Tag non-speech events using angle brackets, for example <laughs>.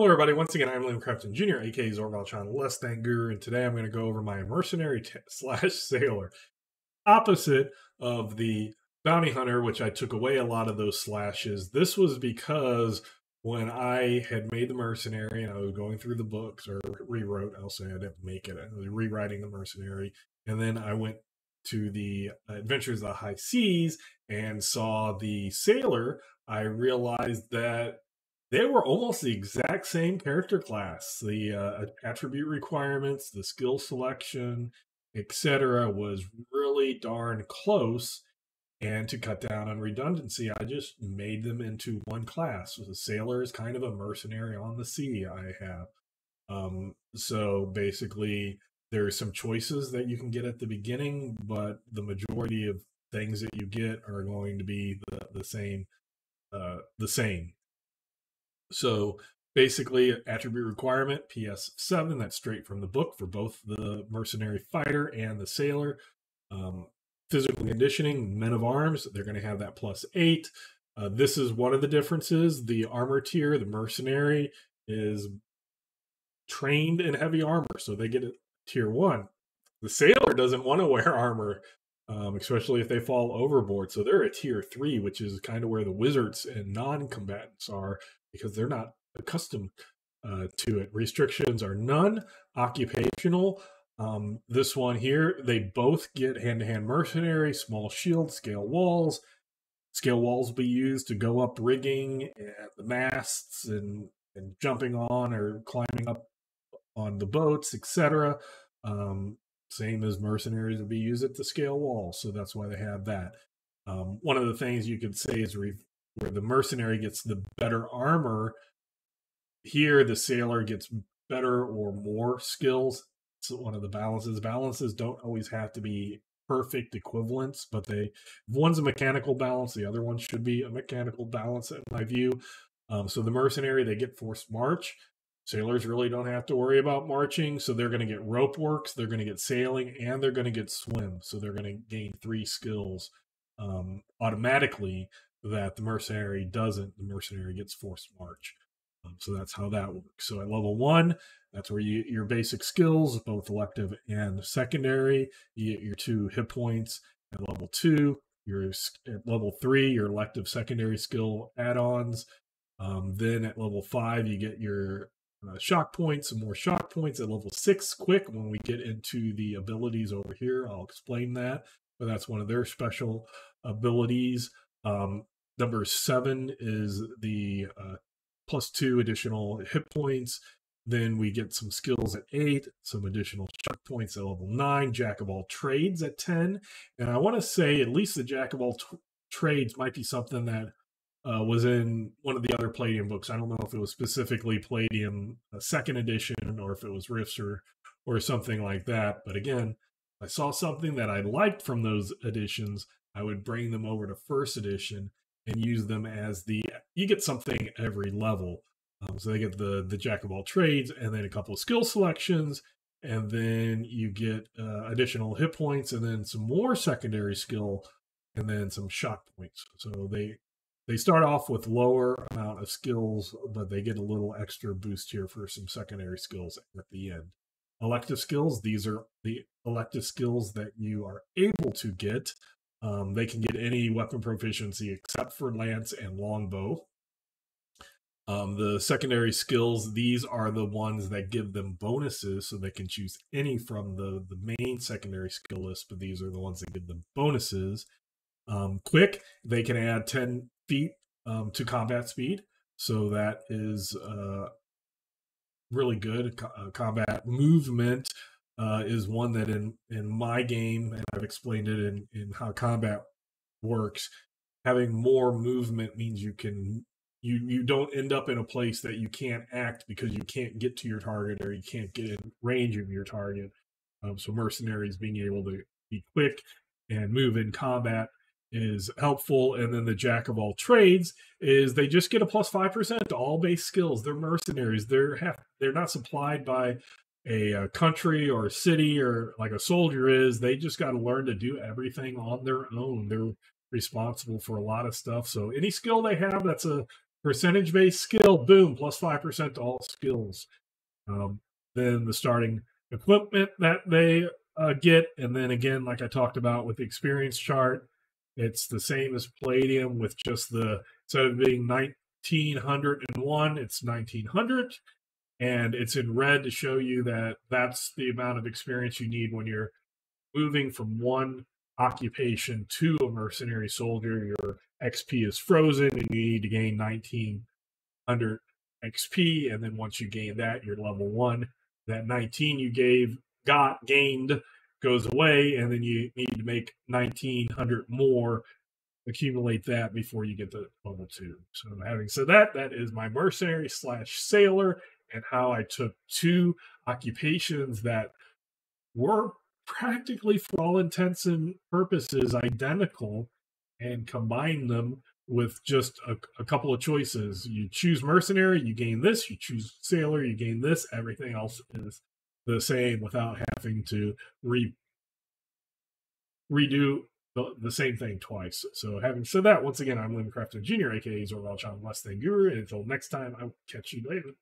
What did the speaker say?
Hello, everybody. Once again, I'm Liam Crafton Jr., aka ZorValachan Less Than Guru, and today I'm going to go over my mercenary t- <laughs> slash sailor. Opposite of the bounty hunter, which I took away a lot of those slashes. This was because when I had made the mercenary and I was going through the books or rewrote, I'll say I didn't make it, I was rewriting the mercenary. And then I went to the Adventures of the High Seas and saw the sailor. I realized that they were almost the exact same character class. The uh, attribute requirements, the skill selection, etc., was really darn close. And to cut down on redundancy, I just made them into one class. So the sailor is kind of a mercenary on the sea. I have. Um, so basically, there are some choices that you can get at the beginning, but the majority of things that you get are going to be the, the same. Uh, the same so basically, attribute requirement PS7, that's straight from the book for both the mercenary fighter and the sailor. Um, physical conditioning, men of arms, they're going to have that plus eight. Uh, this is one of the differences. The armor tier, the mercenary, is trained in heavy armor, so they get a tier one. The sailor doesn't want to wear <laughs> armor, um, especially if they fall overboard. So they're a tier three, which is kind of where the wizards and non combatants are because they're not accustomed uh, to it. Restrictions are none, occupational. Um, this one here, they both get hand to hand mercenary, small shield, scale walls. Scale walls be used to go up rigging and the masts and, and jumping on or climbing up on the boats, etc. Um, same as mercenaries would be used at the scale wall, so that's why they have that. Um, one of the things you could say is re- where the mercenary gets the better armor. Here, the sailor gets better or more skills. So one of the balances. Balances don't always have to be perfect equivalents, but they one's a mechanical balance, the other one should be a mechanical balance in my view. Um, so the mercenary they get forced march. Sailors really don't have to worry about marching, so they're going to get rope works, they're going to get sailing, and they're going to get swim. So they're going to gain three skills um, automatically that the mercenary doesn't, the mercenary gets forced march. Um, so that's how that works. So at level one, that's where you your basic skills, both elective and secondary. You get your two hit points. At level two, your at level three, your elective secondary skill add-ons. Um, then at level five, you get your uh, shock points, some more shock points. At level six, quick. When we get into the abilities over here, I'll explain that. But that's one of their special abilities. Um, number seven is the uh, plus two additional hit points. Then we get some skills at eight, some additional shock points at level nine, jack of all trades at 10. And I want to say at least the jack of all t- trades might be something that uh, was in one of the other Palladium books. I don't know if it was specifically Palladium uh, second edition or if it was Rifts or, or something like that. But again, I saw something that I liked from those editions. I would bring them over to first edition and use them as the you get something every level. Um, so they get the the jack of all trades, and then a couple of skill selections, and then you get uh, additional hit points, and then some more secondary skill, and then some shock points. So they they start off with lower amount of skills, but they get a little extra boost here for some secondary skills at the end. Elective skills, these are the elective skills that you are able to get um, they can get any weapon proficiency except for lance and longbow. Um, the secondary skills, these are the ones that give them bonuses, so they can choose any from the, the main secondary skill list, but these are the ones that give them bonuses. Um, quick, they can add 10 um, to combat speed, so that is uh, really good. Co- uh, combat movement, uh, is one that in in my game, and I've explained it in in how combat works. Having more movement means you can you you don't end up in a place that you can't act because you can't get to your target or you can't get in range of your target. Um, so mercenaries being able to be quick and move in combat is helpful. And then the jack of all trades is they just get a plus five percent to all base skills. They're mercenaries. They're they're not supplied by a, a, country or a city or like a soldier is they just got to learn to do everything on their own they're responsible for a lot of stuff so any skill they have that's a percentage based skill, boom, plus 5% to all skills. Um, then the starting equipment that they uh, get. And then again, like I talked about with the experience chart, it's the same as Palladium with just the, instead of being 1901, it's 1900. And it's in red to show you that that's the amount of experience you need when you're moving from one occupation to a mercenary soldier. Your XP is frozen and you need to gain 1900 XP. And then once you gain that, you're level one. That 19 you gave got gained goes away, and then you need to make 1900 more, accumulate that before you get to level two. So, having said that, that is my mercenary slash sailor, and how I took two occupations that were practically, for all intents and purposes, identical and combined them with just a, a, couple of choices. You choose mercenary, you gain this. You choose sailor, you gain this. Everything else is the same without having to re redo the, the same thing twice. So having said that, once again, I'm Lynn Crafton Jr., aka ZorValachan Less Than Guru, and until next time, I'll catch you later.